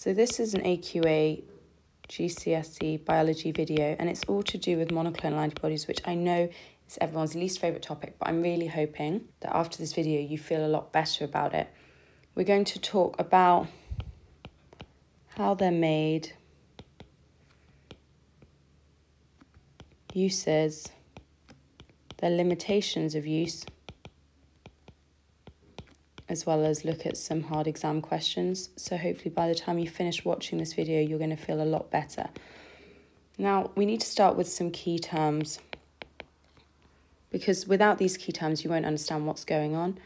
So this is an AQA GCSE biology video and it's all to do with monoclonal antibodies, which I know is everyone's least favourite topic, but I'm really hoping that after this video you feel a lot better about it. We're going to talk about how they're made, uses, their limitations of use, as well as look at some hard exam questions. So hopefully by the time you finish watching this video, you're going to feel a lot better. Now, we need to start with some key terms because without these key terms, you won't understand what's going on.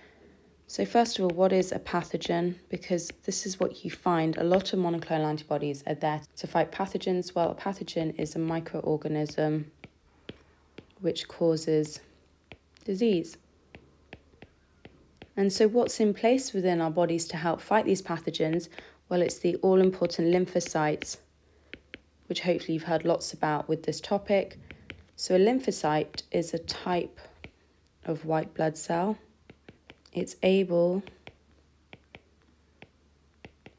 So first of all, what is a pathogen? Because this is what you find. A lot of monoclonal antibodies are there to fight pathogens. Well, a pathogen is a microorganism which causes disease. And so, what's in place within our bodies to help fight these pathogens? Well, it's the all important lymphocytes, which hopefully you've heard lots about with this topic. So, a lymphocyte is a type of white blood cell. It's able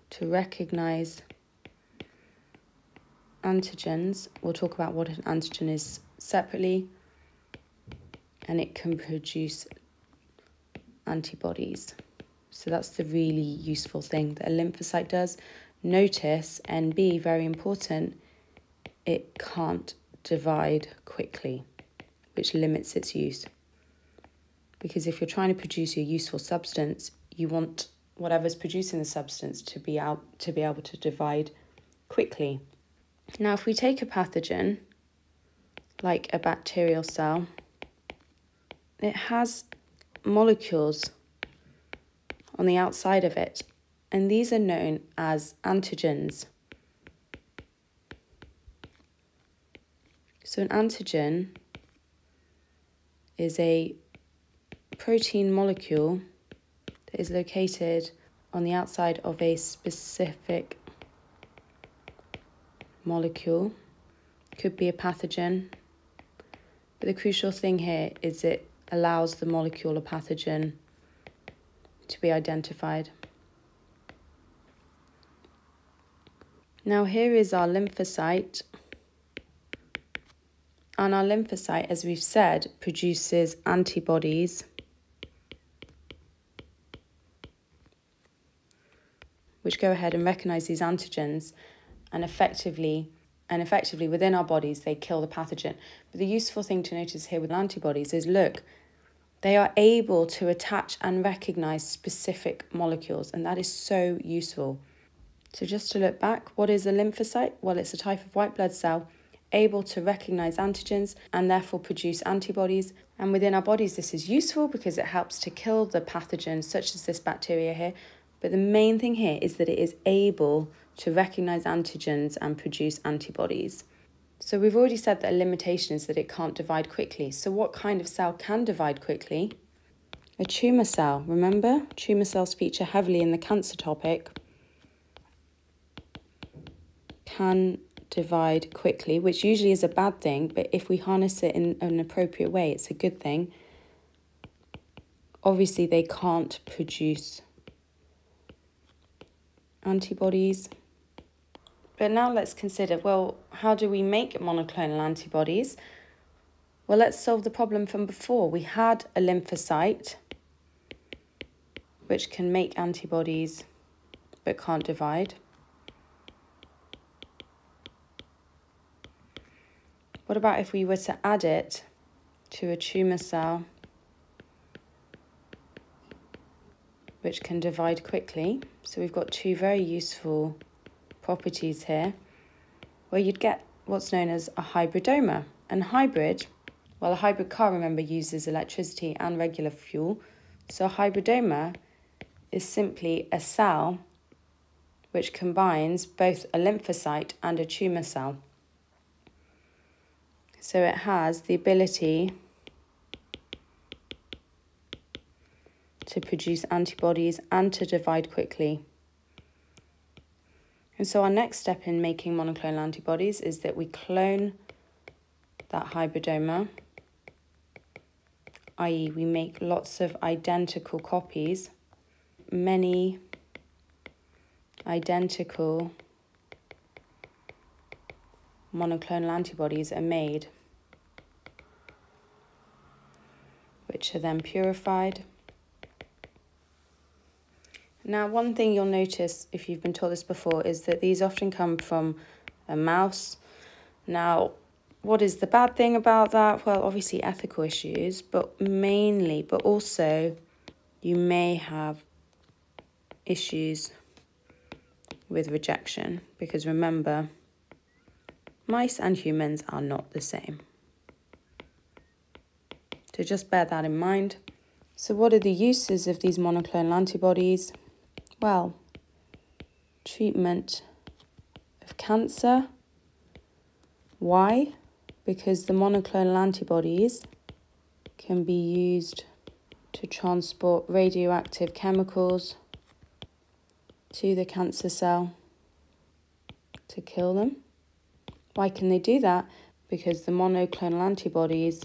to recognize antigens. We'll talk about what an antigen is separately, and it can produce antibodies. So that's the really useful thing that a lymphocyte does. Notice, NB, very important, it can't divide quickly, which limits its use. Because if you're trying to produce a useful substance, you want whatever's producing the substance to be out to be able to divide quickly. Now, if we take a pathogen like a bacterial cell, it has molecules on the outside of it, and these are known as antigens. So, an antigen is a protein molecule that is located on the outside of a specific molecule. Could be a pathogen. But the crucial thing here is it allows the molecule or pathogen to be identified. Now, here is our lymphocyte. And our lymphocyte, as we've said, produces antibodies. Which go ahead and recognize these antigens and effectively and effectively within our bodies they kill the pathogen. But the useful thing to notice here with antibodies is look, they are able to attach and recognize specific molecules, and that is so useful. So, just to look back, what is a lymphocyte? Well, it's a type of white blood cell able to recognize antigens and therefore produce antibodies. And within our bodies, this is useful because it helps to kill the pathogens, such as this bacteria here. But the main thing here is that it is able to recognize antigens and produce antibodies. So we've already said that a limitation is that it can't divide quickly. So what kind of cell can divide quickly? A tumour cell, remember? Tumour cells feature heavily in the cancer topic. Can divide quickly, which usually is a bad thing, but if we harness it in an appropriate way, it's a good thing. Obviously, they can't produce antibodies. But now let's consider well, how do we make monoclonal antibodies? Well, let's solve the problem from before. We had a lymphocyte which can make antibodies but can't divide. What about if we were to add it to a tumour cell which can divide quickly? So we've got two very useful properties here, where you'd get what's known as a hybridoma. And hybrid, well, a hybrid car, remember, uses electricity and regular fuel. So a hybridoma is simply a cell which combines both a lymphocyte and a tumour cell. So it has the ability to produce antibodies and to divide quickly. And so our next step in making monoclonal antibodies is that we clone that hybridoma, i.e. we make lots of identical copies, many identical monoclonal antibodies are made, which are then purified now, one thing you'll notice if you've been taught this before is that these often come from a mouse. Now, what is the bad thing about that? Well, obviously, ethical issues, but mainly, but also, you may have issues with rejection because remember, mice and humans are not the same. So just bear that in mind. So, what are the uses of these monoclonal antibodies? Well, treatment of cancer. Why? Because the monoclonal antibodies can be used to transport radioactive chemicals to the cancer cell to kill them. Why can they do that? Because the monoclonal antibodies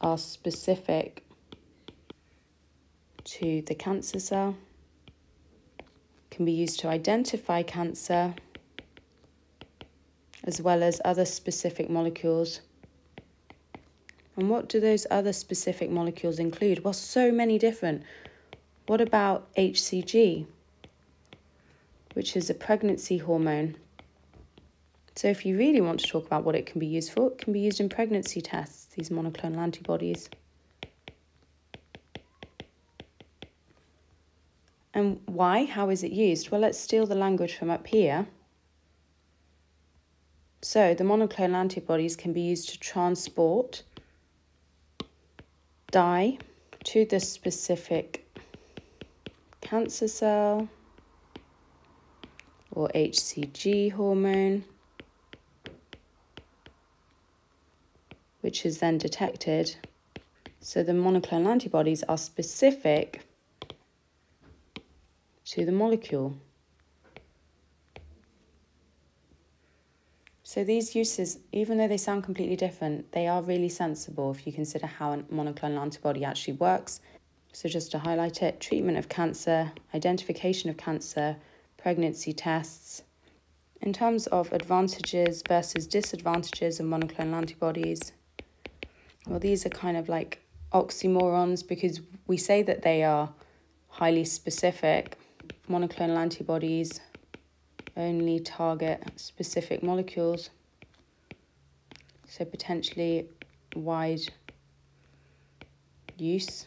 are specific to the cancer cell, can be used to identify cancer, as well as other specific molecules. And what do those other specific molecules include? Well, so many different. What about HCG, which is a pregnancy hormone? So, if you really want to talk about what it can be used for, it can be used in pregnancy tests, these monoclonal antibodies. And why? How is it used? Well, let's steal the language from up here. So, the monoclonal antibodies can be used to transport dye to the specific cancer cell or HCG hormone. which is then detected. So the monoclonal antibodies are specific to the molecule. So these uses, even though they sound completely different, they are really sensible if you consider how a monoclonal antibody actually works. So just to highlight it, treatment of cancer, identification of cancer, pregnancy tests. In terms of advantages versus disadvantages of monoclonal antibodies, well, these are kind of like oxymorons because we say that they are highly specific. Monoclonal antibodies only target specific molecules, so potentially wide use.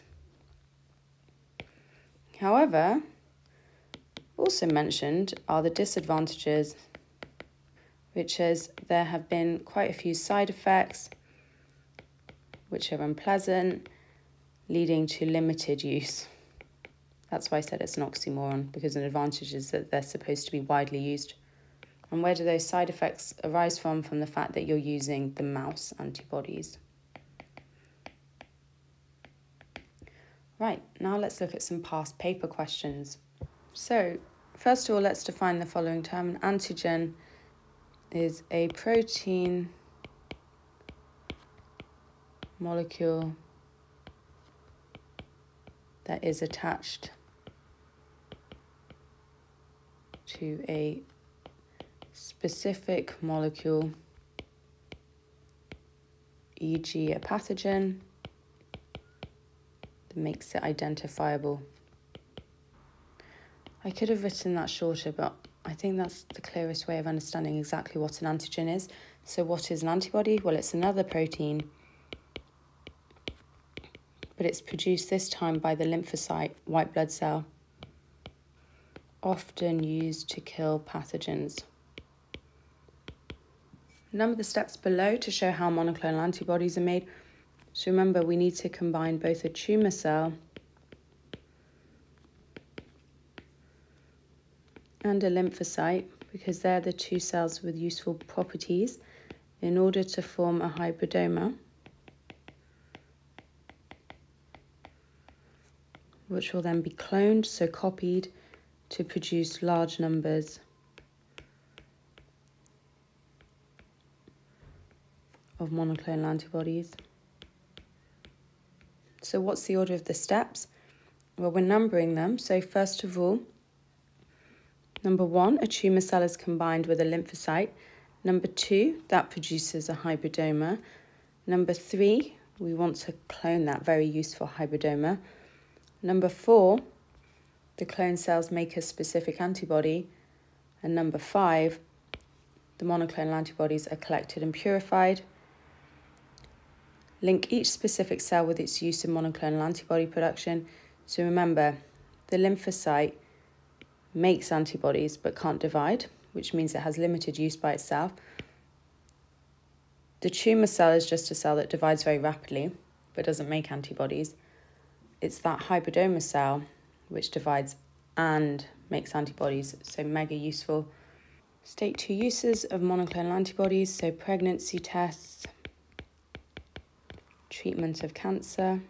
However, also mentioned are the disadvantages, which is there have been quite a few side effects which are unpleasant, leading to limited use. That's why I said it's an oxymoron, because an advantage is that they're supposed to be widely used. And where do those side effects arise from? From the fact that you're using the mouse antibodies. Right, now let's look at some past paper questions. So, first of all, let's define the following term. An antigen is a protein molecule that is attached to a specific molecule, e.g., a pathogen, that makes it identifiable. I could have written that shorter, but I think that's the clearest way of understanding exactly what an antigen is. So, what is an antibody? Well, it's another protein but it's produced this time by the lymphocyte white blood cell, often used to kill pathogens. Number the steps below to show how monoclonal antibodies are made. So remember, we need to combine both a tumour cell and a lymphocyte because they're the two cells with useful properties in order to form a hybridoma. which will then be cloned, so copied, to produce large numbers of monoclonal antibodies. So, what's the order of the steps? Well, we're numbering them. So, first of all, number one, a tumour cell is combined with a lymphocyte. Number two, that produces a hybridoma. Number three, we want to clone that very useful hybridoma. Number four, the clone cells make a specific antibody. And number five, the monoclonal antibodies are collected and purified. Link each specific cell with its use in monoclonal antibody production. So remember, the lymphocyte makes antibodies but can't divide, which means it has limited use by itself. The tumour cell is just a cell that divides very rapidly but doesn't make antibodies. It's that hybridoma cell which divides and makes antibodies, so mega useful. State two uses of monoclonal antibodies, so pregnancy tests, treatment of cancer.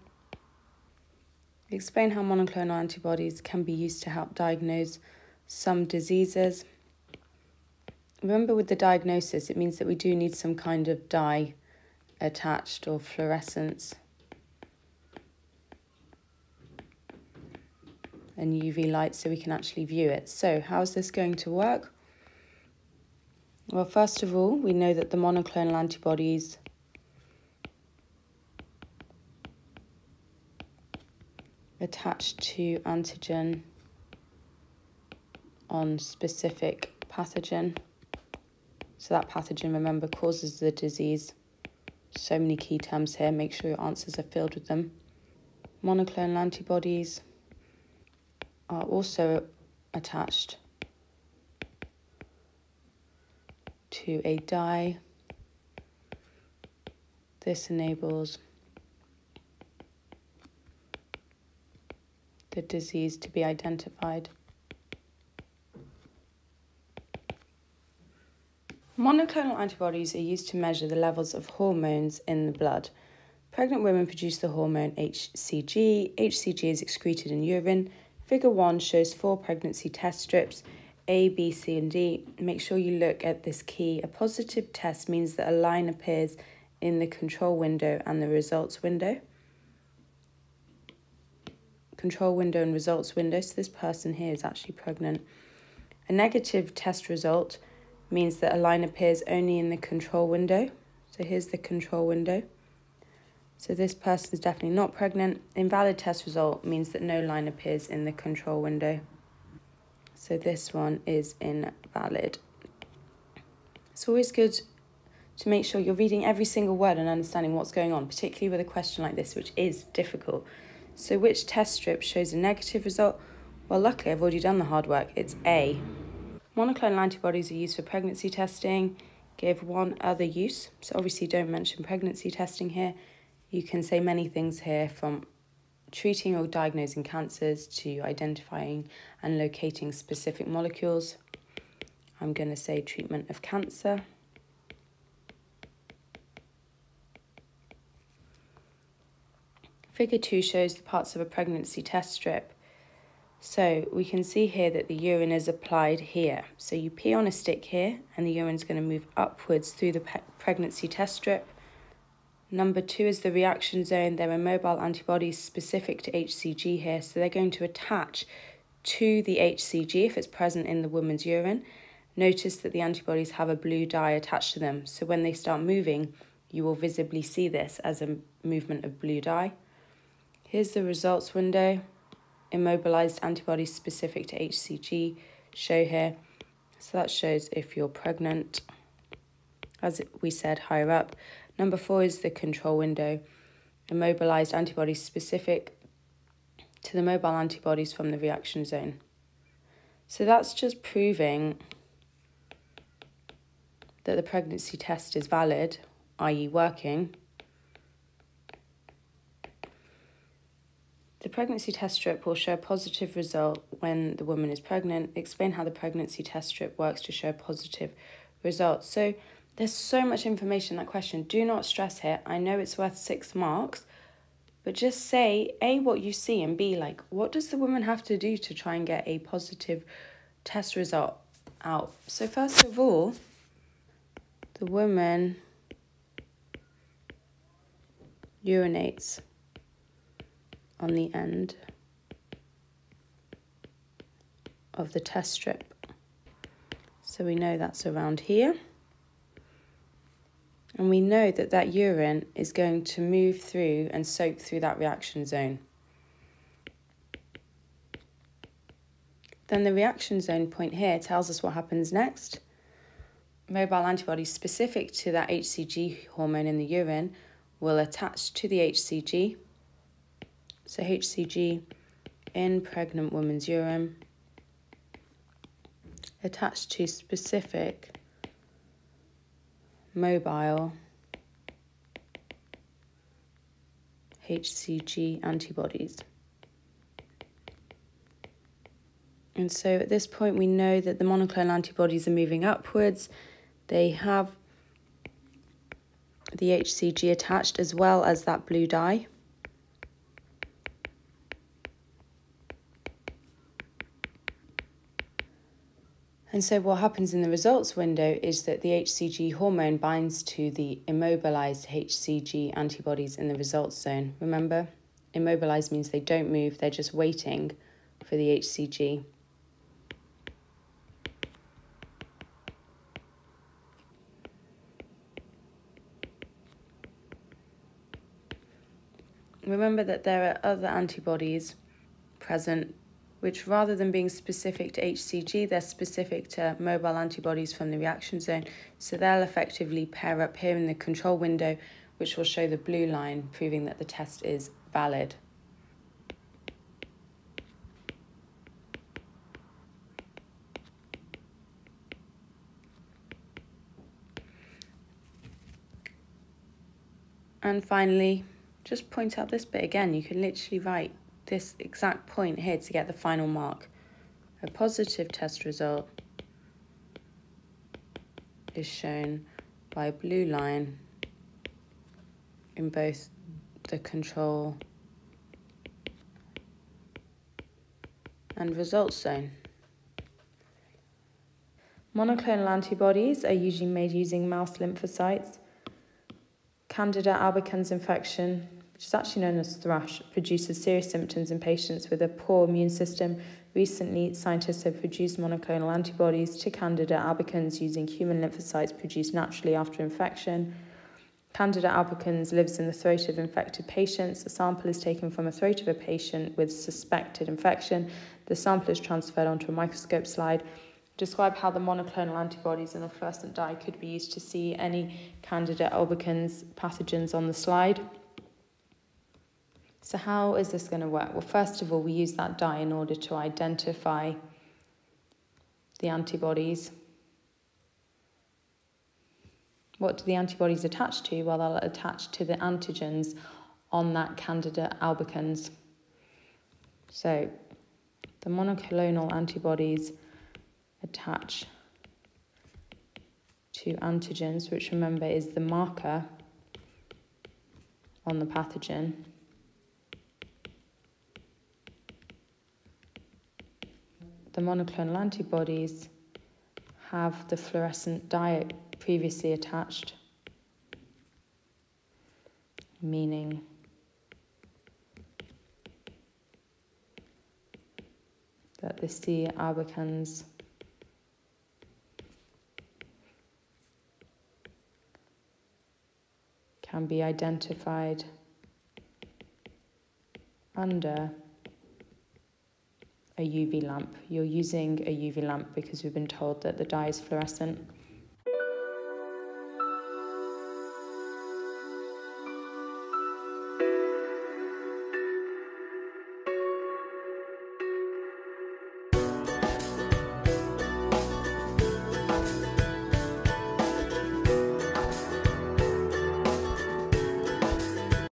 Explain how monoclonal antibodies can be used to help diagnose some diseases. Remember, with the diagnosis, it means that we do need some kind of dye attached or fluorescence. And UV light so we can actually view it. So how is this going to work? Well, first of all, we know that the monoclonal antibodies attached to antigen on specific pathogen. So that pathogen, remember, causes the disease. So many key terms here. Make sure your answers are filled with them. Monoclonal antibodies are also attached to a dye. This enables the disease to be identified. Monoclonal antibodies are used to measure the levels of hormones in the blood. Pregnant women produce the hormone HCG. HCG is excreted in urine. Figure 1 shows four pregnancy test strips A, B, C, and D. Make sure you look at this key. A positive test means that a line appears in the control window and the results window control window and results window. So this person here is actually pregnant. A negative test result means that a line appears only in the control window. So here's the control window. So this person is definitely not pregnant. Invalid test result means that no line appears in the control window. So this one is invalid. It's always good to make sure you're reading every single word and understanding what's going on, particularly with a question like this, which is difficult. So which test strip shows a negative result? Well, luckily I've already done the hard work. It's A. Monoclonal antibodies are used for pregnancy testing. Give one other use. So obviously don't mention pregnancy testing here. You can say many things here from treating or diagnosing cancers to identifying and locating specific molecules. I'm going to say treatment of cancer. Figure 2 shows the parts of a pregnancy test strip. So we can see here that the urine is applied here. So you pee on a stick here and the urine is going to move upwards through the pregnancy test strip. Number two is the reaction zone. There are mobile antibodies specific to HCG here. So they're going to attach to the HCG if it's present in the woman's urine. Notice that the antibodies have a blue dye attached to them. So when they start moving, you will visibly see this as a movement of blue dye. Here's the results window. Immobilized antibodies specific to HCG show here. So that shows if you're pregnant. As we said higher up. Number four is the control window. Immobilized antibodies specific to the mobile antibodies from the reaction zone. So that's just proving that the pregnancy test is valid, i.e., working, The pregnancy test strip will show a positive result when the woman is pregnant. Explain how the pregnancy test strip works to show positive results. So there's so much information in that question. Do not stress here. I know it's worth six marks, but just say A, what you see, and B, like, what does the woman have to do to try and get a positive test result out? So, first of all, the woman urinates on the end of the test strip. So we know that's around here. And we know that that urine is going to move through and soak through that reaction zone. Then the reaction zone point here tells us what happens next. Mobile antibodies specific to that HCG hormone in the urine will attach to the HCG. So HCG in pregnant woman's urine attached to specific mobile HCG antibodies. And so at this point, we know that the monoclonal antibodies are moving upwards. They have the HCG attached as well as that blue dye. And so, what happens in the results window is that the HCG hormone binds to the immobilized HCG antibodies in the results zone. Remember, immobilized means they don't move, they're just waiting for the HCG. Remember that there are other antibodies present which rather than being specific to HCG, they're specific to mobile antibodies from the reaction zone. So they'll effectively pair up here in the control window, which will show the blue line, proving that the test is valid. And finally, just point out this bit again. You can literally write this exact point here to get the final mark. A positive test result is shown by a blue line in both the control and results zone. Monoclonal antibodies are usually made using mouse lymphocytes. Candida albicans infection which is actually known as thrush, produces serious symptoms in patients with a poor immune system. Recently, scientists have produced monoclonal antibodies to Candida albicans using human lymphocytes produced naturally after infection. Candida albicans lives in the throat of infected patients. A sample is taken from a throat of a patient with suspected infection. The sample is transferred onto a microscope slide. Describe how the monoclonal antibodies in a fluorescent dye could be used to see any Candida albicans pathogens on the slide. So how is this going to work? Well, first of all, we use that dye in order to identify the antibodies. What do the antibodies attach to? Well, they'll attach to the antigens on that Candida albicans. So the monoclonal antibodies attach to antigens, which remember is the marker on the pathogen. The monoclonal antibodies have the fluorescent dye previously attached, meaning that the C albicans can be identified under a UV lamp. You're using a UV lamp because we've been told that the dye is fluorescent.